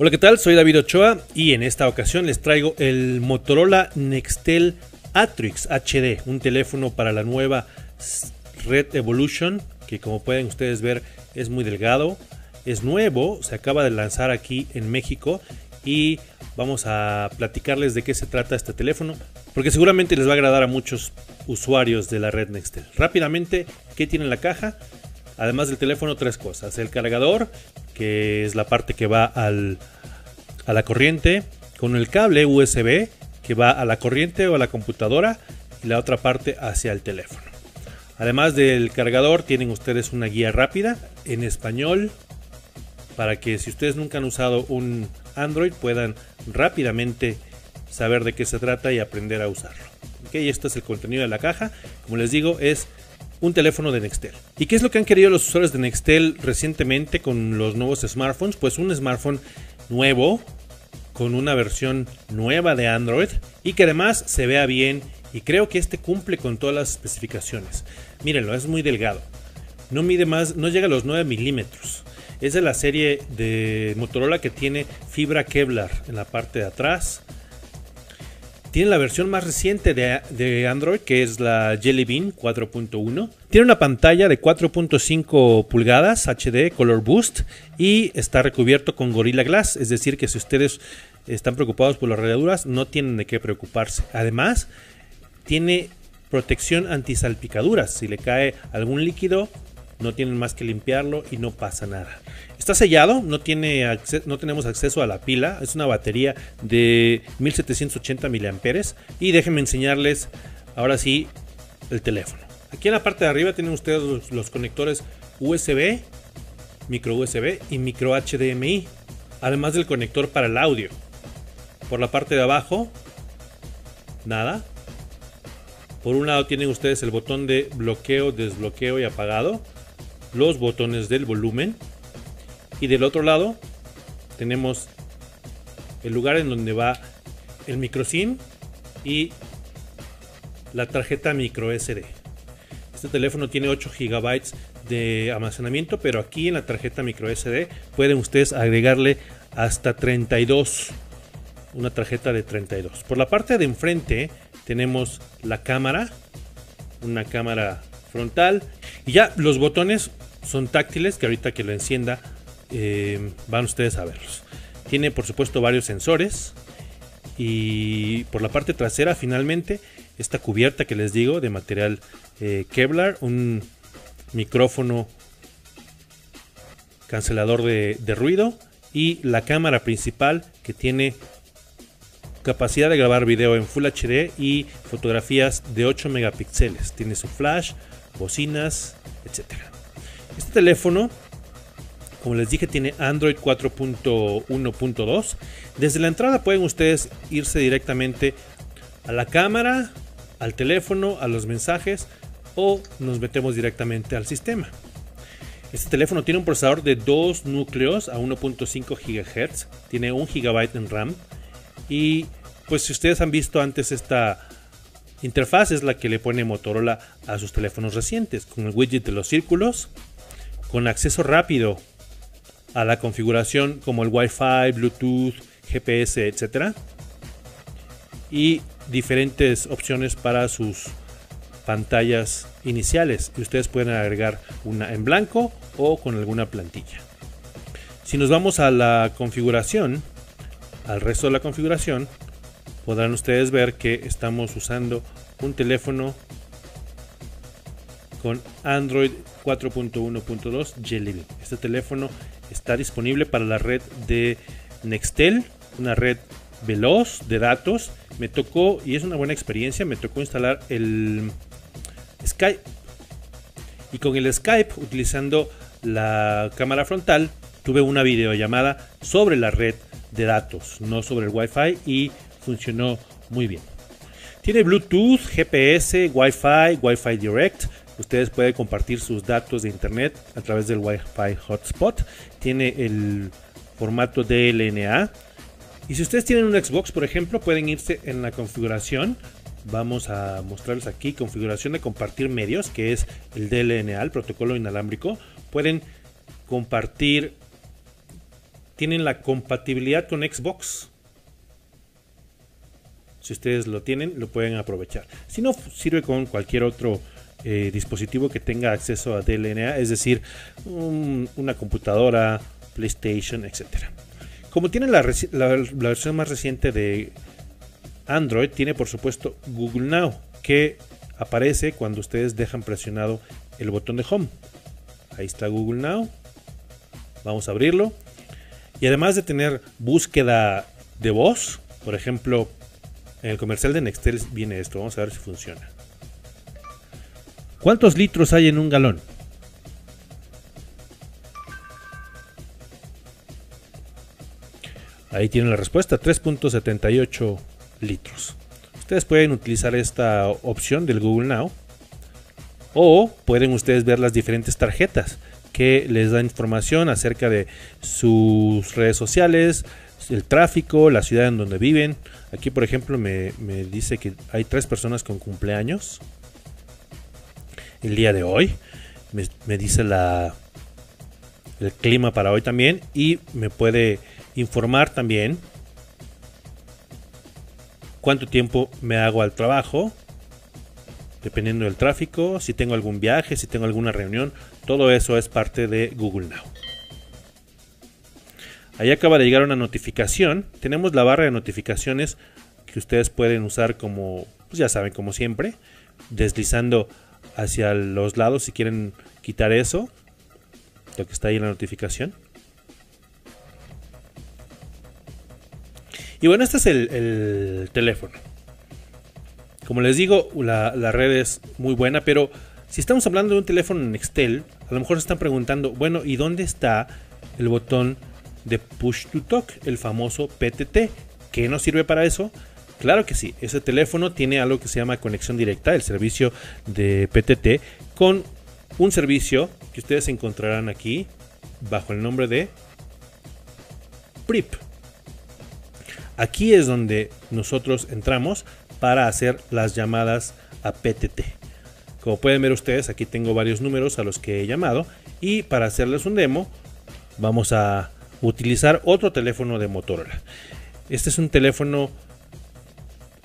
Hola, ¿qué tal? Soy David Ochoa y en esta ocasión les traigo el Motorola Nextel Atrix HD, un teléfono para la nueva Red Evolution, que como pueden ustedes ver es muy delgado, es nuevo, se acaba de lanzar aquí en México y vamos a platicarles de qué se trata este teléfono, porque seguramente les va a agradar a muchos usuarios de la red Nextel. Rápidamente, ¿qué tiene en la caja? Además del teléfono, tres cosas. El cargador, que es la parte que va al, a la corriente, con el cable USB, que va a la corriente o a la computadora, y la otra parte hacia el teléfono. Además del cargador, tienen ustedes una guía rápida en español, para que si ustedes nunca han usado un Android puedan rápidamente saber de qué se trata y aprender a usarlo. Ok, este es el contenido de la caja. Como les digo, es un teléfono de Nextel. ¿Y qué es lo que han querido los usuarios de Nextel recientemente con los nuevos smartphones? Pues un smartphone nuevo, con una versión nueva de Android y que además se vea bien y creo que este cumple con todas las especificaciones. Mírenlo, es muy delgado. No mide más, no llega a los 9 milímetros. Es de la serie de Motorola que tiene fibra Kevlar en la parte de atrás tiene la versión más reciente de, Android, que es la Jelly Bean 4.1. Tiene una pantalla de 4.5 pulgadas HD Color Boost y está recubierto con Gorilla Glass, es decir, que si ustedes están preocupados por las rayaduras, no tienen de qué preocuparse. Además, tiene protección anti-salpicaduras. Si le cae algún líquido, no tienen más que limpiarlo y no pasa nada. Está sellado, no, tiene no tenemos acceso a la pila, es una batería de 1780 mAh y déjenme enseñarles ahora sí el teléfono. Aquí en la parte de arriba tienen ustedes los, conectores USB, micro USB y micro HDMI, además del conector para el audio. Por la parte de abajo, nada. Por un lado tienen ustedes el botón de bloqueo, desbloqueo y apagado los botones del volumen y del otro lado tenemos el lugar en donde va el micro SIM y la tarjeta micro SD. Este teléfono tiene 8 GB de almacenamiento, pero aquí en la tarjeta micro SD pueden ustedes agregarle hasta 32. Una tarjeta de 32. Por la parte de enfrente tenemos la cámara, una cámara frontal y ya los botones son táctiles que ahorita que lo encienda eh, van ustedes a verlos. Tiene por supuesto varios sensores y por la parte trasera finalmente esta cubierta que les digo de material eh, Kevlar, un micrófono cancelador de, de ruido y la cámara principal que tiene capacidad de grabar video en Full HD y fotografías de 8 megapíxeles. Tiene su flash, bocinas, etcétera. Este teléfono, como les dije, tiene Android 4.1.2. Desde la entrada pueden ustedes irse directamente a la cámara, al teléfono, a los mensajes o nos metemos directamente al sistema. Este teléfono tiene un procesador de dos núcleos a 1.5 GHz, tiene 1 GB en RAM y pues si ustedes han visto antes esta interfaz es la que le pone Motorola a sus teléfonos recientes con el widget de los círculos, con acceso rápido a la configuración como el Wi-Fi, Bluetooth, GPS, etc. Y diferentes opciones para sus pantallas iniciales. Y ustedes pueden agregar una en blanco o con alguna plantilla. Si nos vamos a la configuración, al resto de la configuración, podrán ustedes ver que estamos usando un teléfono con Android 4.1.2 Jelly Bean. Este teléfono está disponible para la red de Nextel, una red veloz de datos. Me tocó, y es una buena experiencia, me tocó instalar el Skype. Y con el Skype, utilizando la cámara frontal, tuve una videollamada sobre la red de datos, no sobre el Wi-Fi, y funcionó muy bien. Tiene Bluetooth, GPS, Wi-Fi, Wi-Fi Direct, Ustedes pueden compartir sus datos de internet a través del Wi-Fi hotspot. Tiene el formato DLNA. Y si ustedes tienen un Xbox, por ejemplo, pueden irse en la configuración. Vamos a mostrarles aquí configuración de compartir medios, que es el DLNA, el protocolo inalámbrico. Pueden compartir tienen la compatibilidad con Xbox. Si ustedes lo tienen, lo pueden aprovechar. Si no, sirve con cualquier otro eh, dispositivo que tenga acceso a DLNA, es decir, una computadora, PlayStation, etc. Como tiene la, versión más reciente de Android, tiene por supuesto Google Now, que aparece cuando ustedes dejan presionado el botón de Home. Ahí está Google Now. Vamos a abrirlo. Y además de tener búsqueda de voz, por ejemplo, en el comercial de Nextel viene esto. Vamos a ver si funciona. ¿Cuántos litros hay en un galón? Ahí tienen la respuesta, 3.78 litros. Ustedes pueden utilizar esta opción del Google Now o pueden ustedes ver las diferentes tarjetas que les da información acerca de sus redes sociales, el tráfico, la ciudad en donde viven. Aquí, por ejemplo, me, dice que hay tres personas con cumpleaños el día de hoy. Me, dice la, el clima para hoy también y me puede informar también cuánto tiempo me hago al trabajo, dependiendo del tráfico, si tengo algún viaje, si tengo alguna reunión, todo eso es parte de Google Now. Ahí acaba de llegar una notificación. Tenemos la barra de notificaciones que ustedes pueden usar como, pues ya saben, como siempre, deslizando hacia los lados si quieren quitar eso, lo que está ahí en la notificación. Y bueno, este es el, teléfono. Como les digo, la, red es muy buena, pero si estamos hablando de un teléfono en Nextel, a lo mejor se están preguntando, bueno, ¿y dónde está el botón de push to talk, el famoso PTT. ¿Qué nos sirve para eso? Claro que sí, ese teléfono tiene algo que se llama conexión directa, el servicio de PTT, con un servicio que ustedes encontrarán aquí bajo el nombre de PRIP. Aquí es donde nosotros entramos para hacer las llamadas a PTT. Como pueden ver ustedes, aquí tengo varios números a los que he llamado y para hacerles un demo vamos a utilizar otro teléfono de Motorola. Este es un teléfono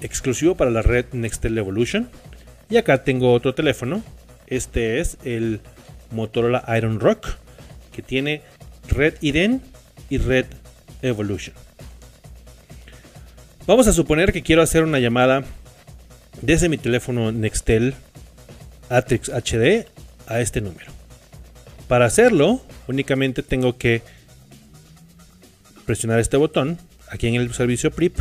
exclusivo para la red Nextel Evolution. Y acá tengo otro teléfono. Este es el Motorola Iron Rock, que tiene red IDEN y red Evolution. Vamos a suponer que quiero hacer una llamada desde mi teléfono Nextel Atrix HD a este número. Para hacerlo, únicamente tengo que presionar este botón aquí en el servicio PRIP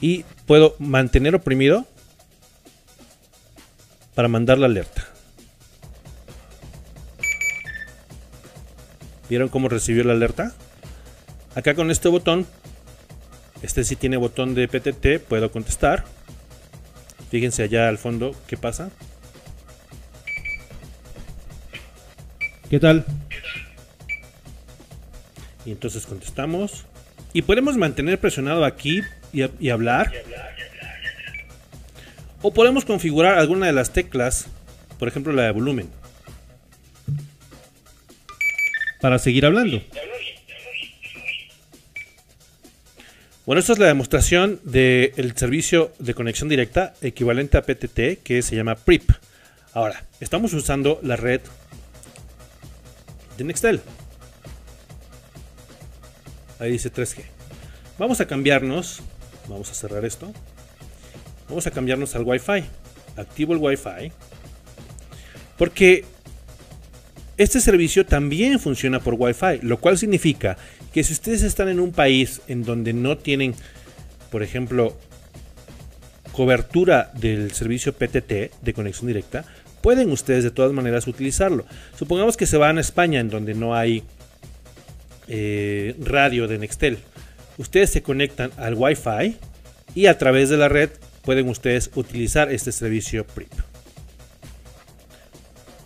y puedo mantener oprimido para mandar la alerta. ¿Vieron cómo recibió la alerta? Acá con este botón, este sí tiene botón de PTT, puedo contestar. Fíjense allá al fondo qué pasa. ¿Qué tal? Y entonces contestamos. Y podemos mantener presionado aquí y, hablar. O podemos configurar alguna de las teclas, por ejemplo la de volumen, para seguir hablando. Bueno, esta es la demostración del servicio de conexión directa equivalente a PTT que se llama PRIP. Ahora, estamos usando la red de Nextel. Ahí dice 3G. Vamos a cambiarnos. Vamos a cerrar esto. Vamos a cambiarnos al Wi-Fi. Activo el Wi-Fi. Porque este servicio también funciona por Wi-Fi. Lo cual significa que si ustedes están en un país en donde no tienen, por ejemplo, cobertura del servicio PTT de conexión directa, pueden ustedes de todas maneras utilizarlo. Supongamos que se van a España en donde no hay eh, radio de Nextel. Ustedes se conectan al Wi-Fi y a través de la red pueden ustedes utilizar este servicio PRIP.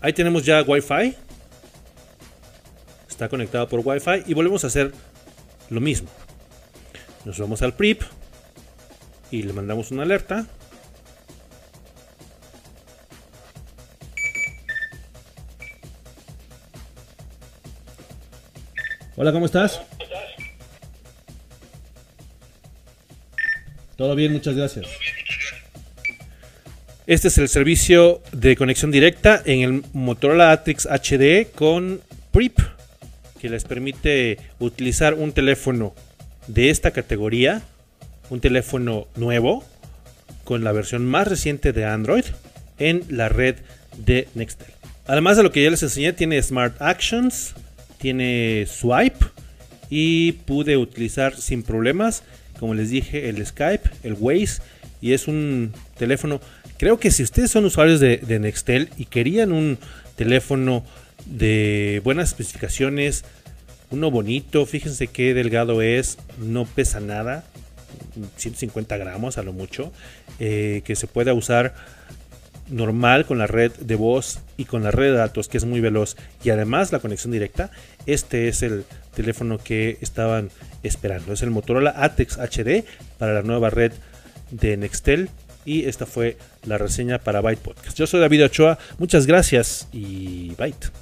Ahí tenemos ya Wi-Fi. Está conectado por Wi-Fi y volvemos a hacer lo mismo. Nos vamos al PRIP y le mandamos una alerta. Hola, ¿cómo estás? Todo bien, muchas gracias. Este es el servicio de conexión directa en el Motorola Atrix HD con PRIP, que les permite utilizar un teléfono de esta categoría, un teléfono nuevo, con la versión más reciente de Android en la red de Nextel. Además de lo que ya les enseñé, tiene Smart Actions, tiene Swipe y pude utilizar sin problemas, como les dije, el Skype, el Waze y es un teléfono. Creo que si ustedes son usuarios de, de Nextel y querían un teléfono de buenas especificaciones, uno bonito, fíjense qué delgado es, no pesa nada, 150 gramos a lo mucho, eh, que se pueda usar normal con la red de voz y con la red de datos que es muy veloz y además la conexión directa, este es el teléfono que estaban esperando. Es el Motorola Atex HD para la nueva red de Nextel y esta fue la reseña para Byte Podcast. Yo soy David Ochoa, muchas gracias y Byte.